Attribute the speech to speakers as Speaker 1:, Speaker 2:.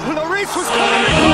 Speaker 1: The race was coming.